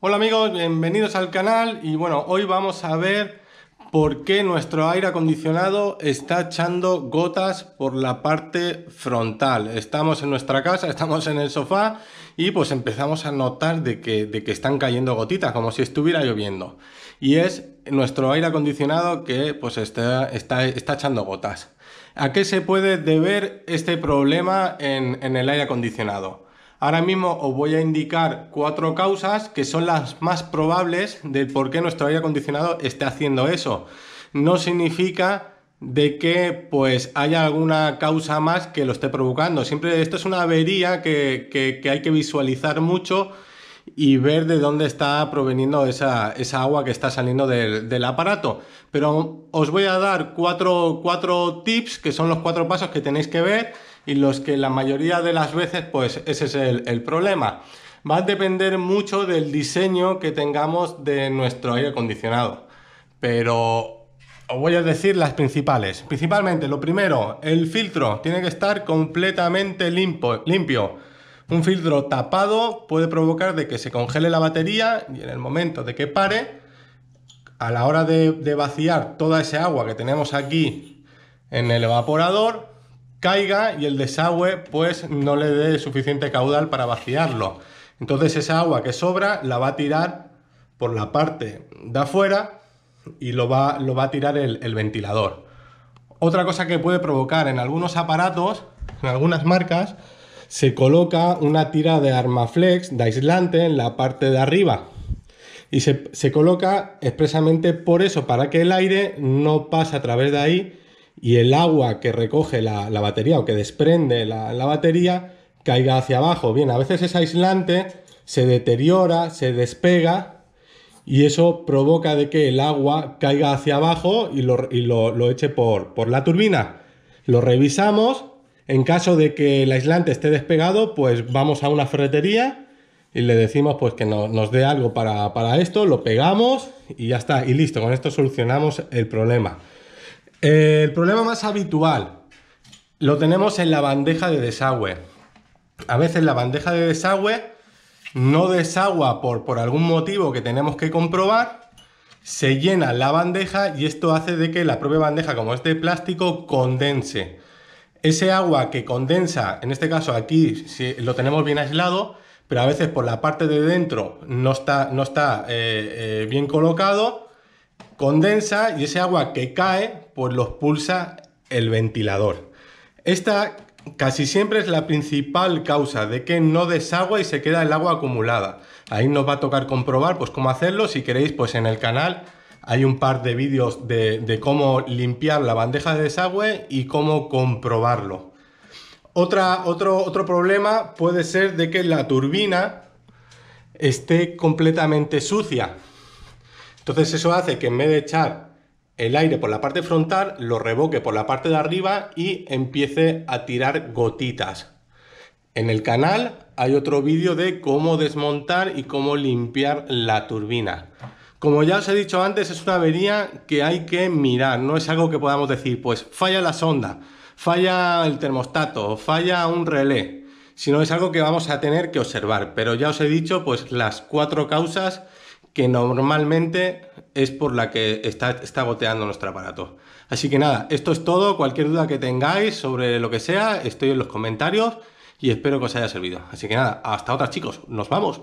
Hola amigos, bienvenidos al canal y bueno, hoy vamos a ver por qué nuestro aire acondicionado está echando gotas por la parte frontal. Estamos en nuestra casa, estamos en el sofá y pues empezamos a notar de que, de que están cayendo gotitas, como si estuviera lloviendo. Y es nuestro aire acondicionado que pues está, está, echando gotas. ¿A qué se puede deber este problema en, en el aire acondicionado? Ahora mismo os voy a indicar cuatro causas que son las más probables del por qué nuestro aire acondicionado esté haciendo eso. No significa de que pues haya alguna causa más que lo esté provocando. Siempre esto es una avería que, hay que visualizar mucho y ver de dónde está proveniendo esa, agua que está saliendo del, del, aparato. Pero os voy a dar cuatro, cuatro tips que son los cuatro pasos que tenéis que ver y los que la mayoría de las veces, pues ese es el, problema. Va a depender mucho del diseño que tengamos de nuestro aire acondicionado. Pero os voy a decir las principales. Principalmente, lo primero, el filtro tiene que estar completamente limpio. limpio. Un filtro tapado puede provocar de que se congele la batería y en el momento de que pare, a la hora de, de vaciar toda esa agua que tenemos aquí en el evaporador, caiga y el desagüe pues no le dé suficiente caudal para vaciarlo. Entonces esa agua que sobra la va a tirar por la parte de afuera y lo va, lo va a tirar el, ventilador. Otra cosa que puede provocar en algunos aparatos, en algunas marcas, se coloca una tira de Armaflex de aislante en la parte de arriba. Y se, se coloca expresamente por eso, para que el aire no pase a través de ahí y el agua que recoge la, batería o que desprende la, batería caiga hacia abajo. Bien, a veces es aislante, se deteriora, se despega y eso provoca de que el agua caiga hacia abajo y lo, eche por, por, la turbina. Lo revisamos, en caso de que el aislante esté despegado, pues vamos a una ferretería y le decimos pues que nos dé algo para, para esto, lo pegamos y ya está, y listo, con esto solucionamos el problema. El problema más habitual lo tenemos en la bandeja de desagüe. A veces la bandeja de desagüe no desagua por, por algún motivo que tenemos que comprobar, se llena la bandeja y esto hace de que la propia bandeja, como es de plástico, condense. Ese agua que condensa, en este caso aquí lo tenemos bien aislado, pero a veces por la parte de dentro no está, no está eh, eh, bien colocado, condensa y ese agua que cae pues los pulsa el ventilador. Esta casi siempre es la principal causa de que no desagua y se queda el agua acumulada. Ahí nos va a tocar comprobar pues cómo hacerlo. Si queréis pues en el canal hay un par de vídeos de, cómo limpiar la bandeja de desagüe y cómo comprobarlo. Otra, otro, otro problema puede ser de que la turbina esté completamente sucia. Entonces eso hace que en vez de echar el aire por la parte frontal, lo revoque por la parte de arriba y empiece a tirar gotitas. En el canal hay otro vídeo de cómo desmontar y cómo limpiar la turbina. Como ya os he dicho antes, es una avería que hay que mirar, no es algo que podamos decir, pues falla la sonda, falla el termostato, falla un relé, sino es algo que vamos a tener que observar. Pero ya os he dicho, pues las cuatro causas que normalmente es por la que está, está goteando nuestro aparato. Así que nada, esto es todo. Cualquier duda que tengáis sobre lo que sea, estoy en los comentarios y espero que os haya servido. Así que nada, hasta otra chicos. Nos vamos.